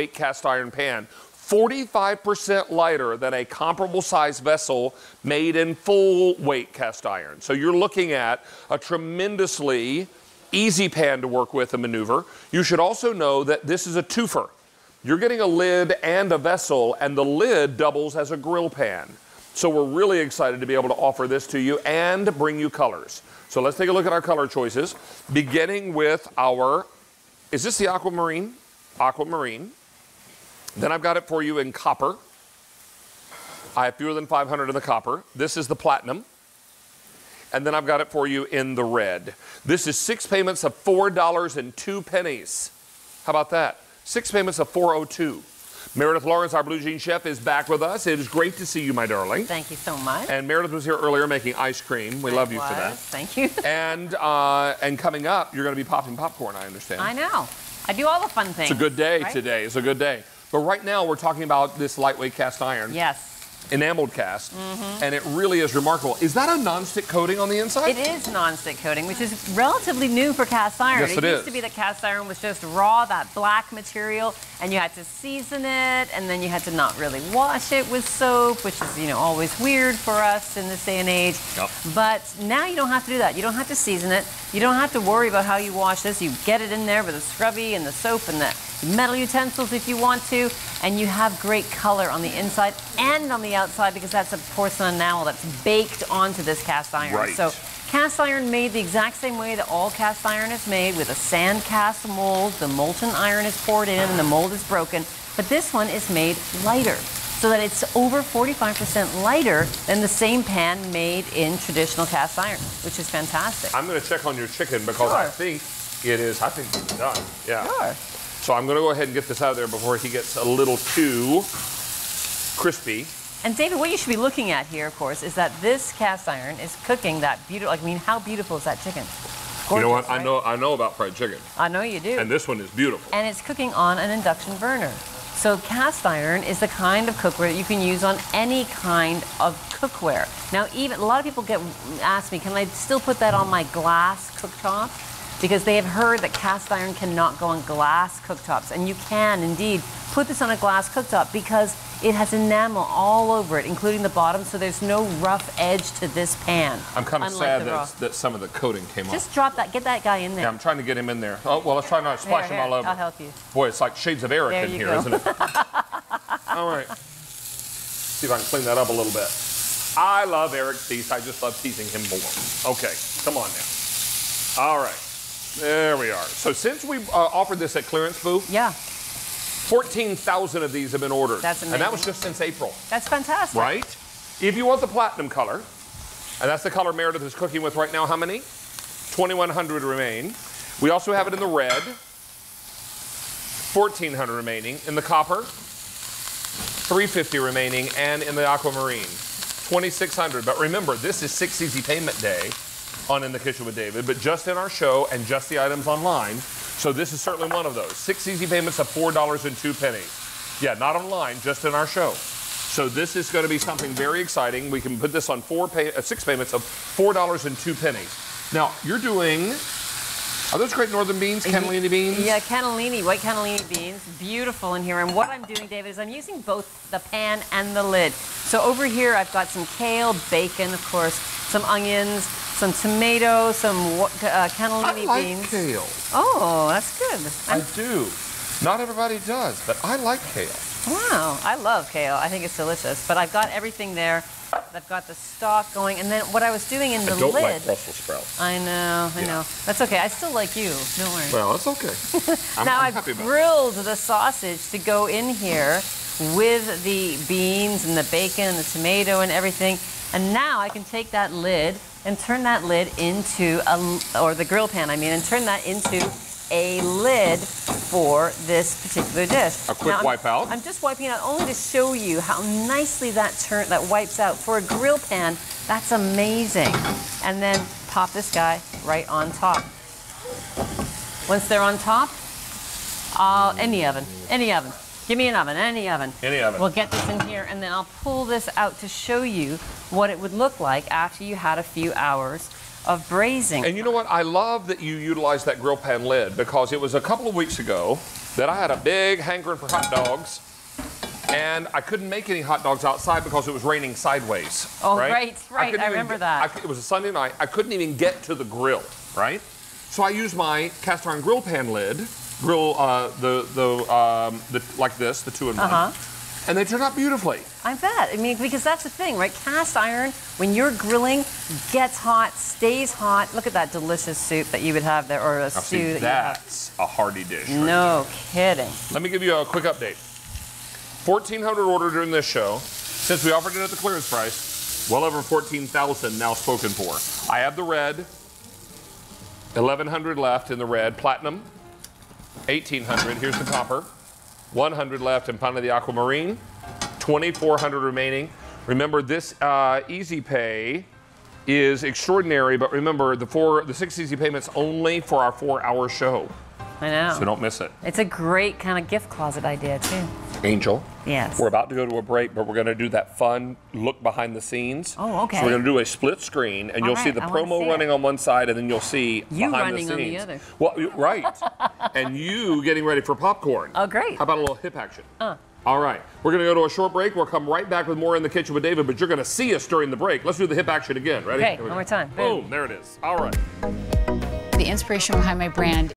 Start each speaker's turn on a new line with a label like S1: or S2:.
S1: lightweight cast iron pan. 45% lighter than a comparable size vessel made in full weight cast iron. So you're looking at a tremendously easy pan to work with and maneuver. You should also know that this is a twofer. You're getting a lid and a vessel, and the lid doubles as a grill pan. So we're really excited to be able to offer this to you and bring you colors. So let's take a look at our color choices, beginning with our, is this the aquamarine? Aquamarine. Then I've got it for you in copper. I have fewer than 500 in the copper. This is the platinum. And then I've got it for you in the red. This is six payments of $4 and two pennies. How about that? Six payments of 402. Meredith Laurence, our Blue Jean chef, is back with us. It is great to see you, my darling.
S2: Thank you so much.
S1: And Meredith was here earlier making ice cream. We
S2: I
S1: love you
S2: was.
S1: for that.
S2: Thank you.
S1: And uh, and coming up, you're going to be popping popcorn. I understand.
S2: I know. I do all the fun things.
S1: It's a good day
S2: right?
S1: today. It's a good day. But right now, we're talking about this lightweight cast iron,
S2: Yes.
S1: enameled cast, mm-hmm. and it really is remarkable. Is that a nonstick coating on the inside?
S2: It is non-stick coating, which is relatively new for cast iron.
S1: Yes, it
S2: used
S1: is.
S2: to be that cast iron was just raw, that black material, and you had to season it, and then you had to not really wash it with soap, which is, you know, always weird for us in this day and age.
S1: Yep.
S2: But now you don't have to do that. You don't have to season it. You don't have to worry about how you wash this. You get it in there with the scrubby and the soap and the metal utensils if you want to, and you have great color on the inside and on the outside because that's a porcelain enamel that's baked onto this cast iron.
S1: Right.
S2: So cast iron made the exact same way that all cast iron is made with a sand cast mold. The molten iron is poured in and the mold is broken, but this one is made lighter. So that it's over 45% lighter than the same pan made in traditional cast iron, which is fantastic.
S1: I'm going to check on your chicken because I think it is. I think it's done. Yeah.
S2: Sure.
S1: So I'm going to go ahead and get this out of there before he gets a little too crispy.
S2: And David, what you should be looking at here, of course, is that this cast iron is cooking that beautiful. Like, I mean, how beautiful is that chicken?
S1: you know what?
S2: Gorgeous,
S1: I know. I know about fried chicken,
S2: I know you do.
S1: and this one is beautiful.
S2: and it's cooking on an induction burner. So cast iron is the kind of cookware that you can use on any kind of cookware. Now, even a lot of people get ask me, can I still put that on my glass cooktop? Because they have heard that cast iron cannot go on glass cooktops, and you can indeed put this on a glass cooktop because it has enamel all over it, including the bottom, so there's no rough edge to this pan.
S1: I'm kind of sad that, that some of the coating came off.
S2: Just drop that, get that guy in there.
S1: Yeah, I'm trying to get him in there. Oh well, let's try not to splash
S2: Here,
S1: him all over.
S2: I'll help you.
S1: Boy, it's like shades of Eric
S2: There
S1: in here,
S2: go.
S1: not it? all right. See if I can clean that up a little bit. I love Eric Theiss. I just love teasing him more. Okay, come on now. All right. There we are. So since we uh, offered this at Clearance Booth,
S2: Yeah,
S1: 14,000 of these have been ordered.
S2: That's
S1: And that was just since April,
S2: that's fantastic.
S1: right? If you want the platinum color, and that's the color Meredith is cooking with right now, how many? 2,100 remain. We also have it in the red, 1,400 remaining. In the copper, 350 remaining, and in the aquamarine, 2,600. But remember, this is six easy payment day on In the Kitchen with David, but just in our show and just the items online. So this is certainly one of those. Six easy payments of four dollars and two pennies. Yeah, not online, just in our show. So this is going to be something very exciting. We can put this on four pay, uh, six payments of four dollars and two pennies. Now you're doing. Are those great northern beans, cannellini beans?
S2: Yeah, cannellini, white cannellini beans, beautiful in here. And what I'm doing, David, is I'm using both the pan and the lid. So over here, I've got some kale, bacon, of course, some onions, some tomato, some uh, cannellini
S1: I like
S2: beans.
S1: kale.
S2: Oh, that's good.
S1: I
S2: I'm-
S1: do. Not everybody does, but I like kale.
S2: wow, I love kale. I think it's delicious. But I've got everything there. I've got the stock going, and then what I was doing in the
S1: I don't
S2: lid.
S1: like Brussels sprouts.
S2: I know, I
S1: Yeah.
S2: know. That's okay. I still like you. Don't worry.
S1: Well, that's okay. I'm,
S2: now
S1: happy about
S2: grilled the sausage to go in here with the beans and the bacon and the tomato and everything. And now I can take that lid and turn that lid into a, or the grill pan, I mean, and turn that into a lid for this particular dish.
S1: A quick
S2: Now, I'm-
S1: wipe out?
S2: I'm just wiping out only to show you how nicely that turn that wipes out. For a grill pan, that's amazing. And then pop this guy right on top. Once they're on top, uh, any oven, any oven. Give me an oven, any oven.
S1: Any oven.
S2: We'll get this in here and then I'll pull this out to show you what it would look like after you had a few hours of braising.
S1: And you know what? I love that you utilize that grill pan lid because it was a couple of weeks ago that I had a big hankering for hot dogs. And I couldn't make any hot dogs outside because it was raining sideways.
S2: Oh,
S1: right,
S2: right, right.
S1: couldn't
S2: I remember
S1: get-
S2: that.
S1: I- it was a Sunday night. I couldn't even get to the grill, right? So I used my cast iron grill pan lid, grill uh, the the um, the like this, the two in one,
S2: Uh-huh.
S1: and they turn out beautifully.
S2: I bet. I mean, because that's the thing, right? Cast iron, when you're grilling, gets hot, stays hot. Look at that delicious soup that you would have there, or a
S1: Now,
S2: stew
S1: see,
S2: that you have.
S1: that's a hearty dish. right
S2: No kidding.
S1: Let me give you a quick update. 1,400 ordered during this show. Since we offered it at the clearance price, well over 14,000 now spoken for. I have the red, 1,100 left in the red, platinum, 1,800. Here's the copper, 100 left in Pana de Aquamarine, 2,400 remaining. Remember, this uh, Easy Pay is extraordinary, but remember, the four, the six easy payments only for our four-hour show,
S2: I know.
S1: so don't miss it.
S2: It's a great kind of gift closet idea, too.
S1: Angel.
S2: Yes.
S1: We're about to go to a break, but we're going to do that fun look behind the scenes.
S2: Oh, okay.
S1: So we're going to do a split screen, and
S2: All
S1: you'll see the
S2: I
S1: promo
S2: see
S1: running on one side, and then you'll see
S2: You
S1: behind
S2: running
S1: the
S2: on the
S1: scenes.
S2: other.
S1: Well, right. and you getting ready for popcorn.
S2: Oh, great.
S1: How about a little hip action?
S2: Uh.
S1: All right. We're going to go to a short break. We'll come right back with more in the kitchen with David, but you're going to see us during the break. Let's do the hip action again. Ready?
S2: Okay,
S1: Here
S2: one
S1: go.
S2: more time. Boom.
S1: Boom. There it is. All right.
S3: The inspiration behind my brand